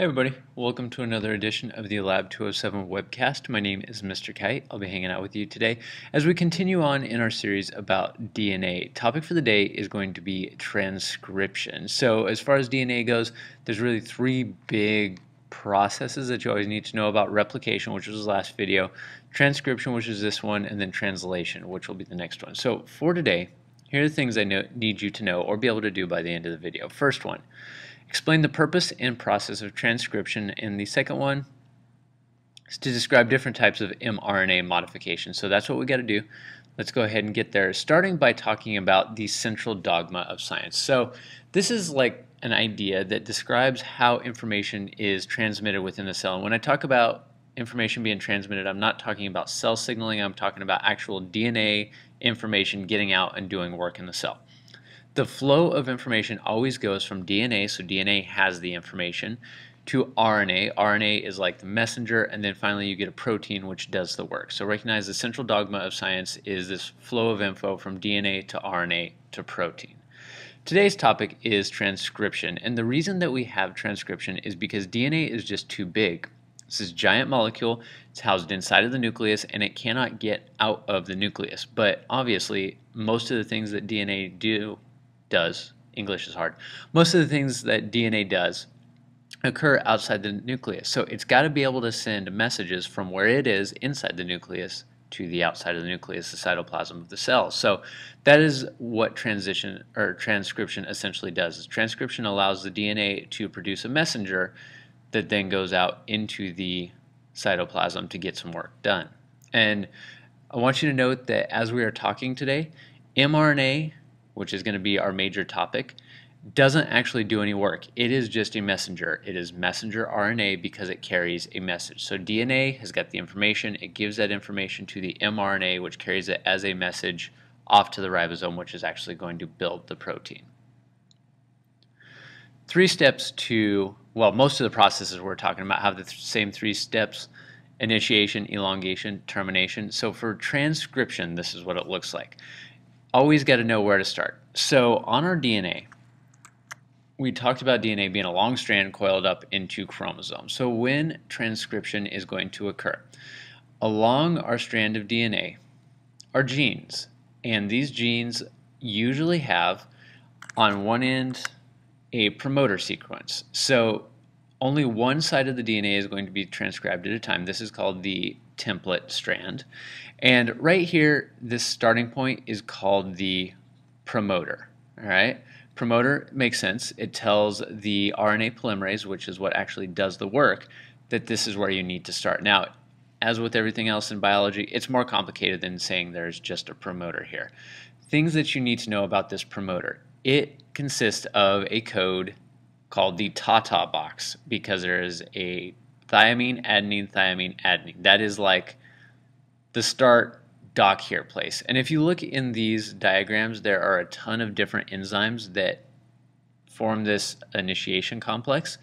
Hey everybody, welcome to another edition of the Lab 207 webcast. My name is Mr. Kite. I'll be hanging out with you today as we continue on in our series about DNA. Topic for the day is going to be transcription. So as far as DNA goes, there's really three big processes that you always need to know about replication, which was the last video, transcription, which is this one, and then translation, which will be the next one. So for today, here are the things I know, need you to know or be able to do by the end of the video. First one, explain the purpose and process of transcription, and the second one is to describe different types of mRNA modification. So that's what we got to do. Let's go ahead and get there, starting by talking about the central dogma of science. So this is like an idea that describes how information is transmitted within the cell. And when I talk about information being transmitted, I'm not talking about cell signaling, I'm talking about actual DNA information getting out and doing work in the cell the flow of information always goes from DNA, so DNA has the information, to RNA. RNA is like the messenger, and then finally you get a protein which does the work. So recognize the central dogma of science is this flow of info from DNA to RNA to protein. Today's topic is transcription, and the reason that we have transcription is because DNA is just too big. This is giant molecule, it's housed inside of the nucleus, and it cannot get out of the nucleus. But obviously, most of the things that DNA do does, English is hard, most of the things that DNA does occur outside the nucleus. So it's got to be able to send messages from where it is inside the nucleus to the outside of the nucleus, the cytoplasm of the cell. So that is what transition or transcription essentially does. Is transcription allows the DNA to produce a messenger that then goes out into the cytoplasm to get some work done. And I want you to note that as we are talking today, mRNA which is going to be our major topic, doesn't actually do any work. It is just a messenger. It is messenger RNA because it carries a message. So DNA has got the information, it gives that information to the mRNA, which carries it as a message off to the ribosome, which is actually going to build the protein. Three steps to, well, most of the processes we're talking about have the th same three steps initiation, elongation, termination. So for transcription, this is what it looks like always got to know where to start. So on our DNA, we talked about DNA being a long strand coiled up into chromosomes. So when transcription is going to occur, along our strand of DNA are genes. And these genes usually have on one end a promoter sequence. So only one side of the DNA is going to be transcribed at a time. This is called the template strand. And right here, this starting point is called the promoter. All right. Promoter makes sense. It tells the RNA polymerase, which is what actually does the work, that this is where you need to start. Now, as with everything else in biology, it's more complicated than saying there's just a promoter here. Things that you need to know about this promoter. It consists of a code called the TATA box because there is a thiamine, adenine, thiamine, adenine. That is like the start dock here place. And if you look in these diagrams, there are a ton of different enzymes that form this initiation complex.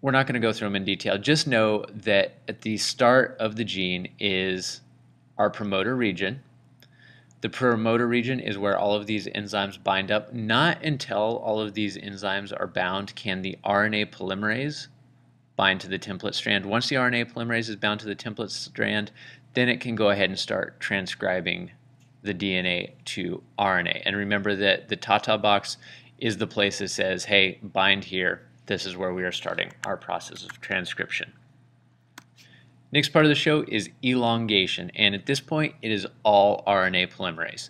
We're not going to go through them in detail. Just know that at the start of the gene is our promoter region. The promoter region is where all of these enzymes bind up. Not until all of these enzymes are bound can the RNA polymerase bind to the template strand. Once the RNA polymerase is bound to the template strand, then it can go ahead and start transcribing the DNA to RNA. And remember that the TATA box is the place that says, hey, bind here. This is where we are starting our process of transcription. Next part of the show is elongation, and at this point, it is all RNA polymerase.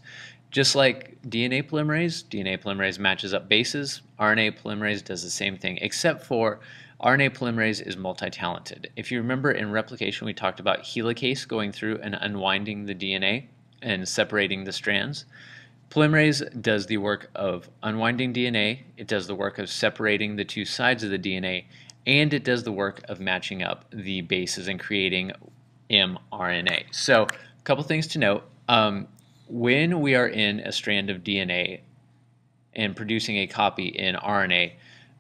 Just like DNA polymerase, DNA polymerase matches up bases, RNA polymerase does the same thing, except for RNA polymerase is multi-talented. If you remember in replication, we talked about helicase going through and unwinding the DNA and separating the strands. Polymerase does the work of unwinding DNA, it does the work of separating the two sides of the DNA, and it does the work of matching up the bases and creating mRNA. So a couple things to note. Um, when we are in a strand of DNA and producing a copy in RNA,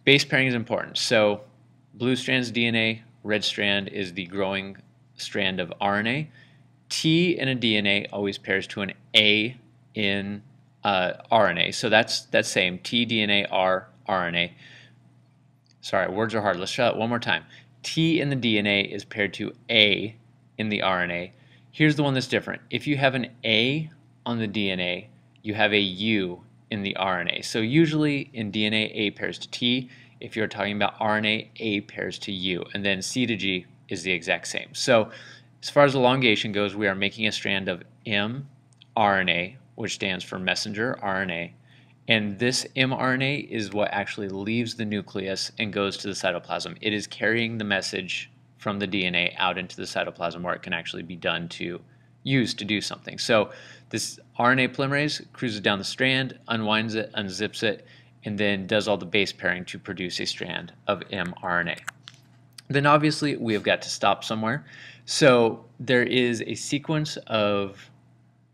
base pairing is important. So blue strand's DNA, red strand is the growing strand of RNA. T in a DNA always pairs to an A in uh, RNA. So that's that same T DNA R RNA. Sorry, words are hard. Let's try it one more time. T in the DNA is paired to A in the RNA. Here's the one that's different. If you have an A on the DNA, you have a U in the RNA. So usually in DNA, A pairs to T. If you're talking about RNA, A pairs to U. And then C to G is the exact same. So as far as elongation goes, we are making a strand of mRNA, which stands for messenger RNA. And this mRNA is what actually leaves the nucleus and goes to the cytoplasm. It is carrying the message from the DNA out into the cytoplasm where it can actually be done to use to do something. So this RNA polymerase cruises down the strand, unwinds it, unzips it, and then does all the base pairing to produce a strand of mRNA. Then obviously we have got to stop somewhere. So there is a sequence of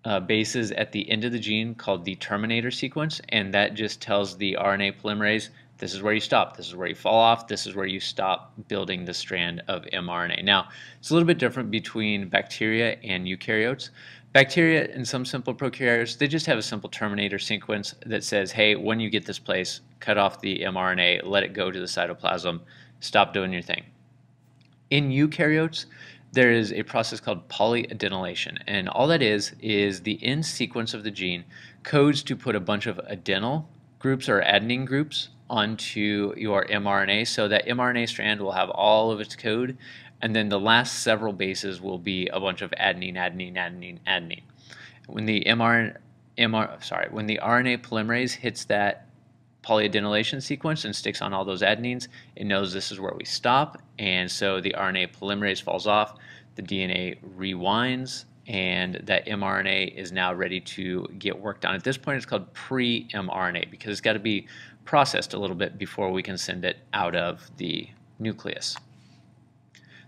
uh, bases at the end of the gene called the terminator sequence, and that just tells the RNA polymerase this is where you stop, this is where you fall off, this is where you stop building the strand of mRNA. Now, it's a little bit different between bacteria and eukaryotes. Bacteria and some simple prokaryotes, they just have a simple terminator sequence that says, hey, when you get this place, cut off the mRNA, let it go to the cytoplasm, stop doing your thing. In eukaryotes, there is a process called polyadenylation, and all that is is the end sequence of the gene codes to put a bunch of adenyl groups or adenine groups onto your mRNA, so that mRNA strand will have all of its code, and then the last several bases will be a bunch of adenine, adenine, adenine, adenine. When the mRNA, MR, sorry, when the RNA polymerase hits that polyadenylation sequence and sticks on all those adenines, it knows this is where we stop, and so the RNA polymerase falls off, the DNA rewinds, and that mRNA is now ready to get worked on. At this point, it's called pre-mRNA because it's got to be processed a little bit before we can send it out of the nucleus.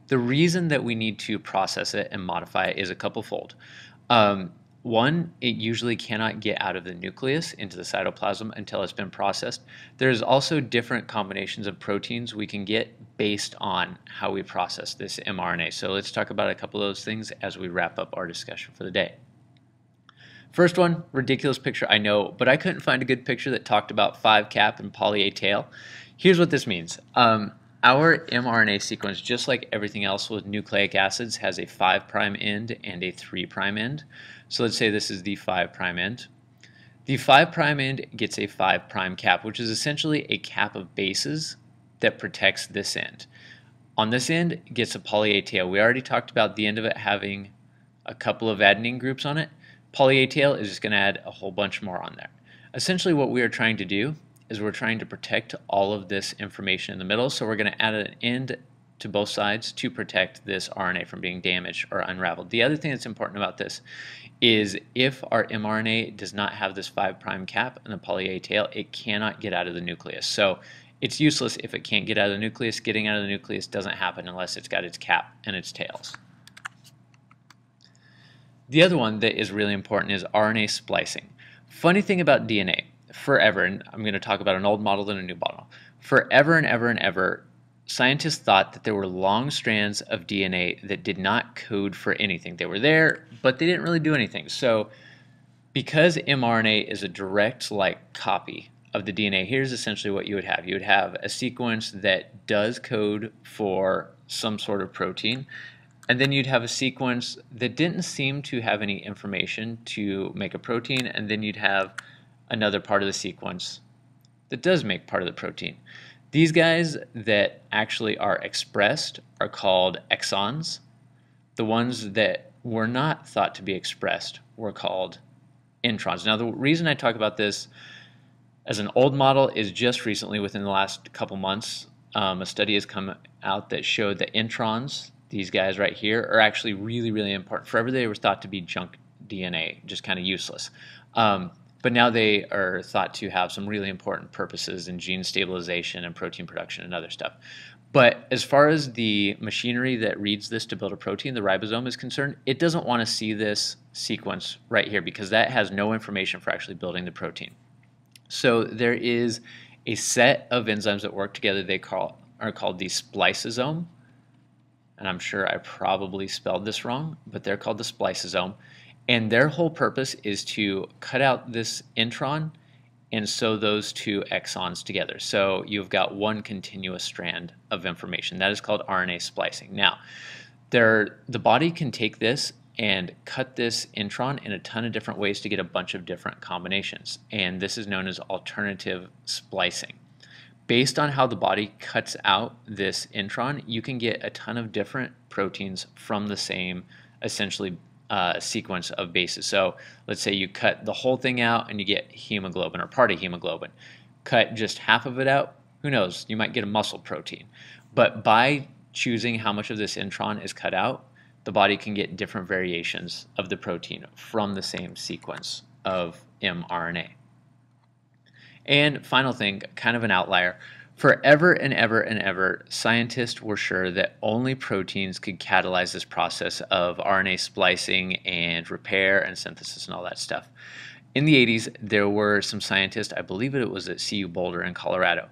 The reason that we need to process it and modify it is a couple fold. Um, one, it usually cannot get out of the nucleus into the cytoplasm until it's been processed. There's also different combinations of proteins we can get based on how we process this mRNA. So let's talk about a couple of those things as we wrap up our discussion for the day. First one, ridiculous picture, I know, but I couldn't find a good picture that talked about 5 cap and poly A tail. Here's what this means. Um, our mRNA sequence, just like everything else with nucleic acids, has a 5' end and a 3' end. So let's say this is the 5' end. The 5' end gets a 5' cap, which is essentially a cap of bases that protects this end. On this end, gets a poly A tail. We already talked about the end of it having a couple of adenine groups on it. Poly A tail is just going to add a whole bunch more on there. Essentially what we are trying to do is we're trying to protect all of this information in the middle, so we're going to add an end to both sides to protect this RNA from being damaged or unraveled. The other thing that's important about this is if our mRNA does not have this 5' cap and the poly A tail, it cannot get out of the nucleus. So it's useless if it can't get out of the nucleus. Getting out of the nucleus doesn't happen unless it's got its cap and its tails. The other one that is really important is RNA splicing. Funny thing about DNA, forever, and I'm going to talk about an old model and a new model, forever and ever and ever, scientists thought that there were long strands of DNA that did not code for anything. They were there, but they didn't really do anything. So because mRNA is a direct like copy of the DNA, here's essentially what you would have. You would have a sequence that does code for some sort of protein, and then you'd have a sequence that didn't seem to have any information to make a protein, and then you'd have another part of the sequence that does make part of the protein. These guys that actually are expressed are called exons. The ones that were not thought to be expressed were called introns. Now the reason I talk about this as an old model is just recently within the last couple months um, a study has come out that showed that introns, these guys right here, are actually really, really important. Forever they were thought to be junk DNA, just kind of useless. Um, but now they are thought to have some really important purposes in gene stabilization and protein production and other stuff. But as far as the machinery that reads this to build a protein, the ribosome is concerned, it doesn't want to see this sequence right here because that has no information for actually building the protein. So there is a set of enzymes that work together. They call are called the spliceosome. And I'm sure I probably spelled this wrong, but they're called the spliceosome. And their whole purpose is to cut out this intron and sew those two exons together. So you've got one continuous strand of information. That is called RNA splicing. Now, there, the body can take this and cut this intron in a ton of different ways to get a bunch of different combinations. And this is known as alternative splicing. Based on how the body cuts out this intron, you can get a ton of different proteins from the same essentially uh, sequence of bases. So let's say you cut the whole thing out and you get hemoglobin or part of hemoglobin. Cut just half of it out, who knows, you might get a muscle protein. But by choosing how much of this intron is cut out, the body can get different variations of the protein from the same sequence of mRNA. And final thing, kind of an outlier, Forever and ever and ever, scientists were sure that only proteins could catalyze this process of RNA splicing and repair and synthesis and all that stuff. In the 80s, there were some scientists, I believe it was at CU Boulder in Colorado,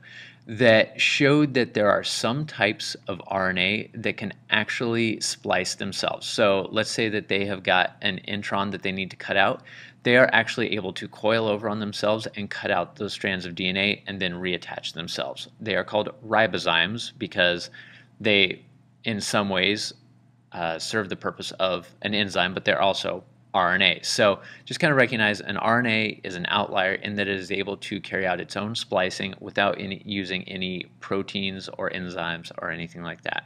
that showed that there are some types of RNA that can actually splice themselves. So let's say that they have got an intron that they need to cut out. They are actually able to coil over on themselves and cut out those strands of DNA and then reattach themselves. They are called ribozymes because they, in some ways, uh, serve the purpose of an enzyme, but they're also RNA. So just kind of recognize an RNA is an outlier in that it is able to carry out its own splicing without any, using any proteins or enzymes or anything like that.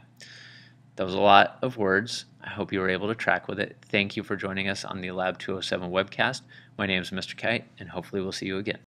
That was a lot of words. I hope you were able to track with it. Thank you for joining us on the Lab 207 webcast. My name is Mr. Kite, and hopefully we'll see you again.